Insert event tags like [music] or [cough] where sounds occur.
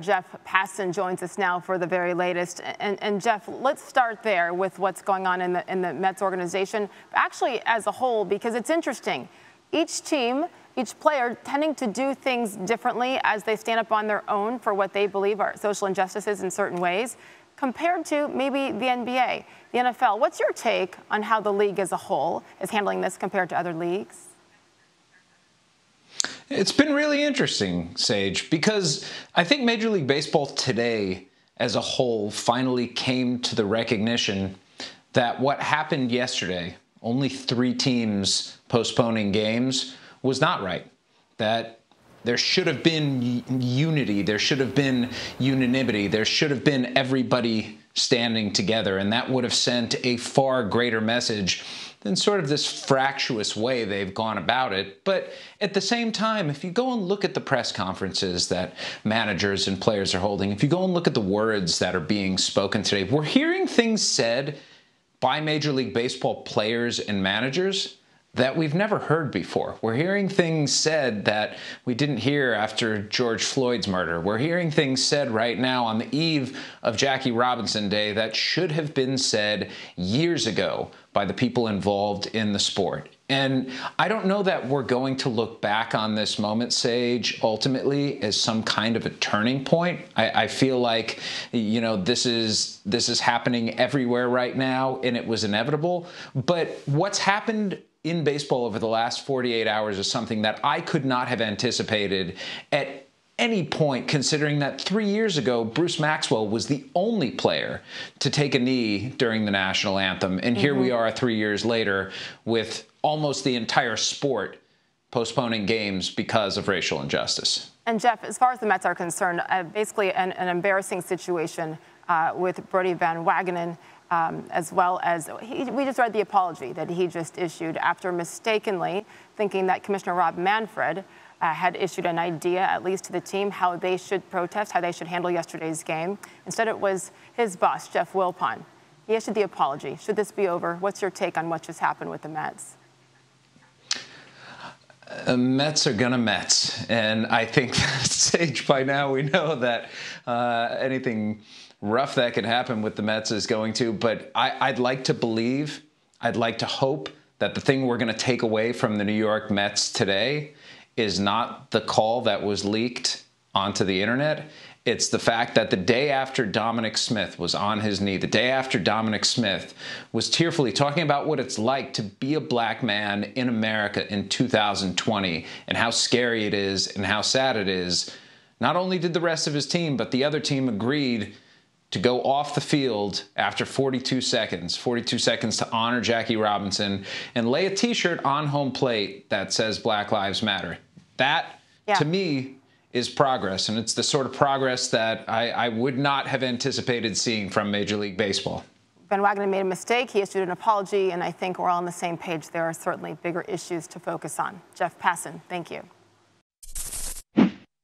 Jeff Passan joins us now for the very latest. And, and, Jeff, let's start there with what's going on in the, in the Mets organization, actually as a whole, because it's interesting. Each team, each player tending to do things differently as they stand up on their own for what they believe are social injustices in certain ways, compared to maybe the NBA, the NFL. What's your take on how the league as a whole is handling this compared to other leagues? It's been really interesting, Sage, because I think Major League Baseball today as a whole finally came to the recognition that what happened yesterday, only three teams postponing games, was not right. That there should have been unity, there should have been unanimity, there should have been everybody standing together, and that would have sent a far greater message than sort of this fractious way they've gone about it. But at the same time, if you go and look at the press conferences that managers and players are holding, if you go and look at the words that are being spoken today, we're hearing things said by Major League Baseball players and managers that we've never heard before. We're hearing things said that we didn't hear after George Floyd's murder. We're hearing things said right now on the eve of Jackie Robinson Day that should have been said years ago by the people involved in the sport. And I don't know that we're going to look back on this moment, Sage, ultimately as some kind of a turning point. I, I, feel like, you know, this is this is happening everywhere right now, and it was inevitable. But what's happened in baseball over the last 48 hours is something that I could not have anticipated at any point, considering that three years ago, Bruce Maxwell was the only player to take a knee during the national anthem. And here mm-hmm. we are three years later with almost the entire sport postponing games because of racial injustice. And Jeff, as far as the Mets are concerned, uh, basically an, an, embarrassing situation uh, with Brodie Van Wagenen um, as well as he, we just read the apology that he just issued after mistakenly thinking that Commissioner Rob Manfred uh, had issued an idea, at least to the team, how they should protest, how they should handle yesterday's game. Instead, it was his boss, Jeff Wilpon. He issued the apology. Should this be over? What's your take on what just happened with the Mets? Uh, Mets are gonna Mets, and I think [laughs] Sage by now we know that uh, anything rough that can happen with the Mets is going to. But I, I'd like to believe, I'd like to hope that the thing we're going to take away from the New York Mets today is not the call that was leaked onto the internet. It's the fact that the day after Dominic Smith was on his knee, the day after Dominic Smith was tearfully talking about what it's like to be a black man in America in 2020 and how scary it is and how sad it is. Not only did the rest of his team, but the other team agreed to go off the field after 42 seconds, 42 seconds to honor Jackie Robinson and lay a t shirt on home plate that says Black Lives Matter. That, yeah. to me, is progress. And it's the sort of progress that I, I, would not have anticipated seeing from Major League Baseball. Van Wagenen made a mistake. He issued an apology, and I think we're all on the same page. There are certainly bigger issues to focus on. Jeff Passan, thank you.